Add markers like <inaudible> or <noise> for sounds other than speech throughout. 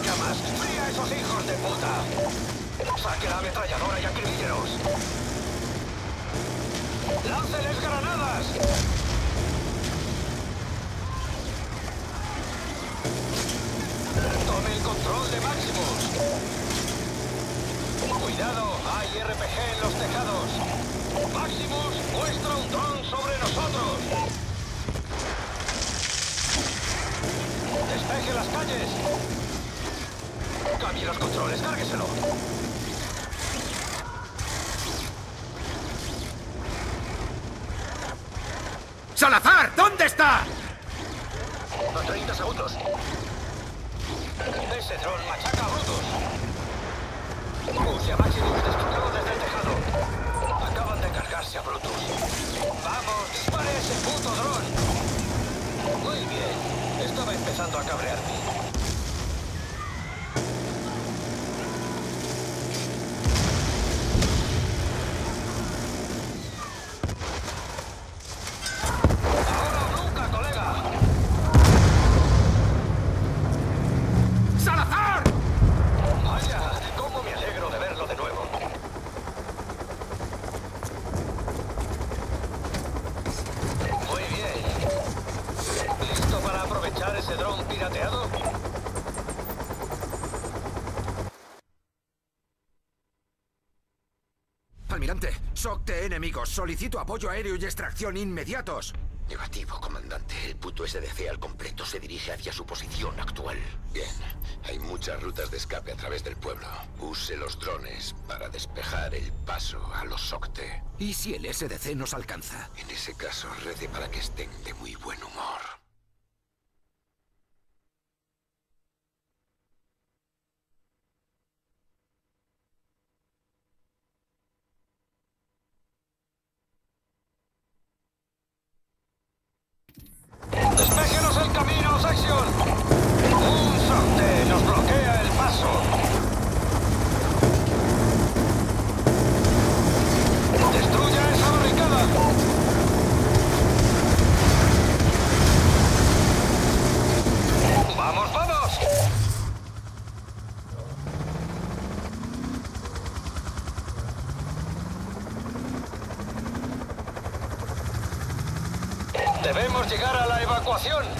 lanzallamas. ¡Fría a esos hijos de puta! ¡Saque la ametralladora y acribíllelos! ¡Lánceles granadas! Tome el control de Maximus. Cuidado, hay RPG en los tejados. Maximus muestra un dron sobre nosotros. Despeje las calles. Cambie los controles, cárgueselo. ¡Salazar! ¿Dónde está? A 30 segundos. Ese dron machaca a Brutus. Use a Maximus destruyó desde el tejado. Acaban de cargarse a Brutus. ¡Vamos, dispare ese puto dron! Muy bien. Estaba empezando a cabrearme. ¡Ahora o nunca, colega! ¡Salazar! Vaya, cómo me alegro de verlo de nuevo. Muy bien. ¿Listo para aprovechar ese dron pirateado? Almirante, SOC de enemigos. Solicito apoyo aéreo y extracción inmediatos. Negativo, comandante. El puto SDC al completo se dirige hacia su posición actual. Bien. Hay muchas rutas de escape a través del pueblo. Use los drones para despejar el paso a los SOCTE. ¿Y si el SDC nos alcanza? En ese caso, rece para que estén de muy buen humor. ¡Despéjenos el camino, Section! Un sorte nos bloquea el paso. ¡Destruya esa barricada! ¡Vamos, vamos! Debemos llegar a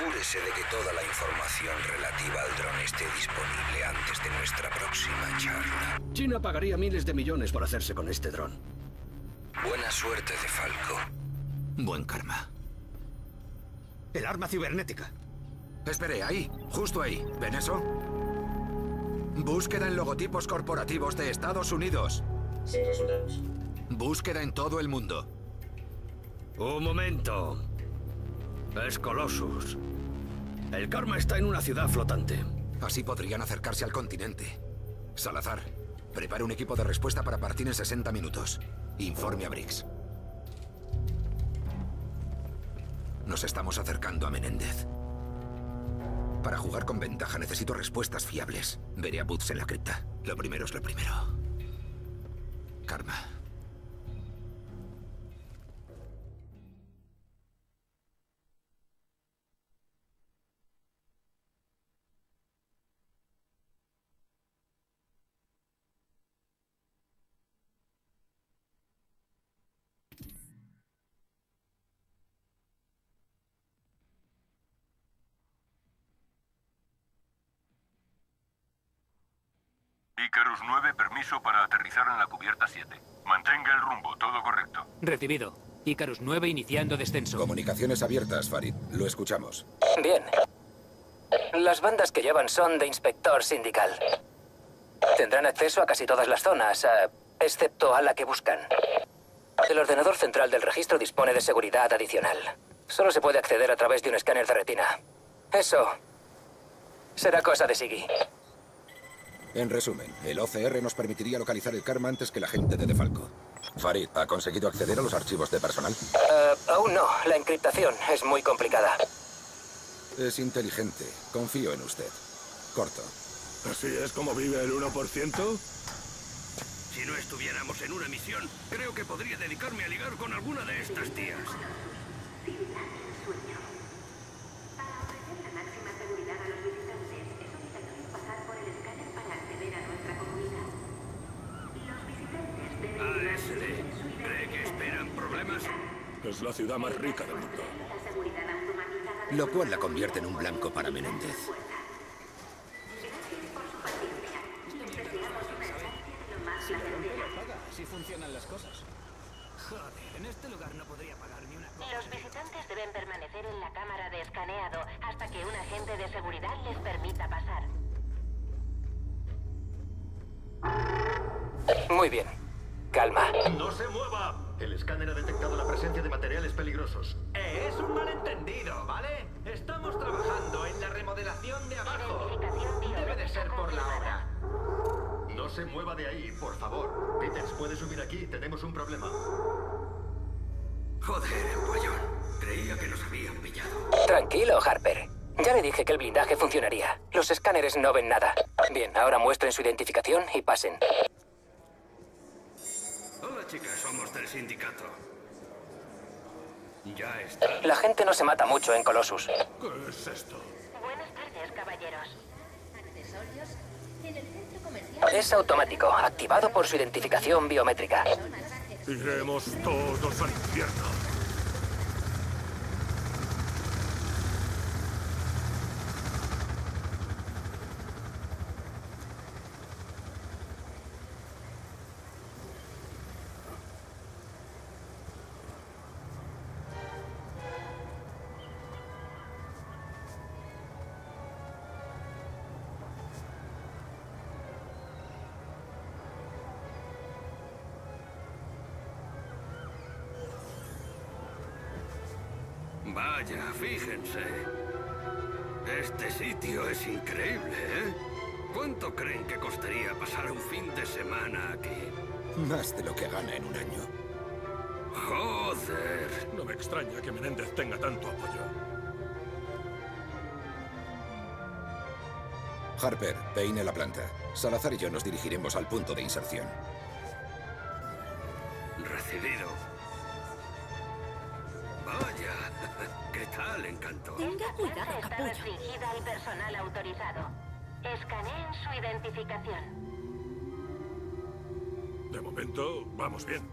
Asegúrese de que toda la información relativa al dron esté disponible antes de nuestra próxima charla. China pagaría miles de millones por hacerse con este dron. Buena suerte, de Falco. Buen karma. El arma cibernética. Espere, ahí, justo ahí. ¿Ven eso? Búsqueda en logotipos corporativos de Estados Unidos. Sin resultados. Búsqueda en todo el mundo. Un momento. Es Colossus. El karma está en una ciudad flotante. Así podrían acercarse al continente. Salazar, prepare un equipo de respuesta para partir en 60 minutos. Informe a Briggs. Nos estamos acercando a Menéndez. Para jugar con ventaja necesito respuestas fiables. Veré a Boots en la cripta. Lo primero es lo primero. Karma. Icarus 9, permiso para aterrizar en la cubierta 7. Mantenga el rumbo, todo correcto. Recibido. Icarus 9 iniciando descenso. Comunicaciones abiertas, Farid. Lo escuchamos. Bien. Las bandas que llevan son de inspector sindical. Tendrán acceso a casi todas las zonas, excepto a la que buscan. El ordenador central del registro dispone de seguridad adicional. Solo se puede acceder a través de un escáner de retina. Eso será cosa de Siggy. En resumen, el OCR nos permitiría localizar el karma antes que la gente de Defalco. Farid, ¿ha conseguido acceder a los archivos de personal? Eh, aún no. La encriptación es muy complicada. Es inteligente. Confío en usted. Corto. ¿Así es como vive el 1%? Si no estuviéramos en una misión, creo que podría dedicarme a ligar con alguna de estas tías. Es la ciudad más rica del mundo. Lo cual la convierte en un blanco para Menéndez. Así funcionan las cosas. Joder, en este lugar no podría pagar ni una cosa. Los visitantes deben permanecer en la cámara de escaneado hasta que un agente de seguridad les permita pasar. Muy bien. Calma. ¡No se mueva! El escáner ha detectado la presencia de materiales peligrosos. Eh, es un malentendido, ¿vale? Estamos trabajando en la remodelación de abajo. Debe de ser por la obra. No se mueva de ahí, por favor. Peters, ¿puede subir aquí? Tenemos un problema. Joder, empollón. Creía que nos habían pillado. Tranquilo, Harper. Ya le dije que el blindaje funcionaría. Los escáneres no ven nada. Bien, ahora muestren su identificación y pasen. Chicas, somos del sindicato. Ya está. La gente no se mata mucho en Colossus. ¿Qué es esto? Buenas tardes, caballeros. Accesorios. En el centro comercial. Es automático, activado por su identificación biométrica. Iremos todos al infierno. Vaya, fíjense. Este sitio es increíble, ¿eh? ¿Cuánto creen que costaría pasar un fin de semana aquí? Más de lo que gana en un año. Joder. No me extraña que Menéndez tenga tanto apoyo. Harper, peine la planta. Salazar y yo nos dirigiremos al punto de inserción. Recibido. Vaya. <laughs> ¿Qué tal, encanto? Tenga cuidado, está capullo. restringida al personal autorizado. Escaneen su identificación. De momento, vamos bien.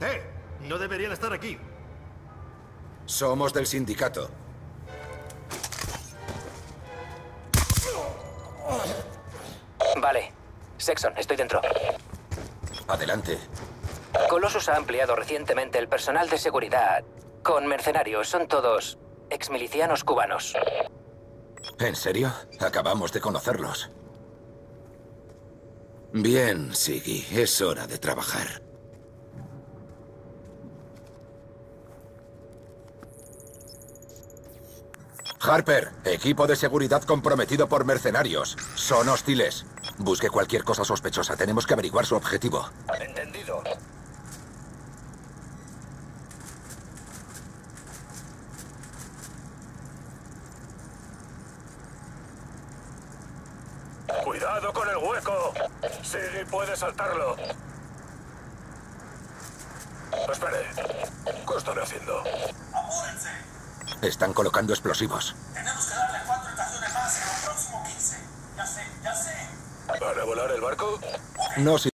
¡Eh! No deberían estar aquí. Somos del sindicato. Vale. Sexton, estoy dentro. Adelante. Colossus ha ampliado recientemente el personal de seguridad con mercenarios. Son todos exmilicianos cubanos. ¿En serio? Acabamos de conocerlos. Bien, Siggy, es hora de trabajar. Harper, equipo de seguridad comprometido por mercenarios. Son hostiles. Busque cualquier cosa sospechosa. Tenemos que averiguar su objetivo. ¡Cuidado con el hueco! Siggy puede saltarlo. Espere. ¿Qué están haciendo? Están colocando explosivos. Tenemos que darle cuatro estaciones más en los próximos 15. Ya sé, ya sé. ¿Van a volar el barco? No si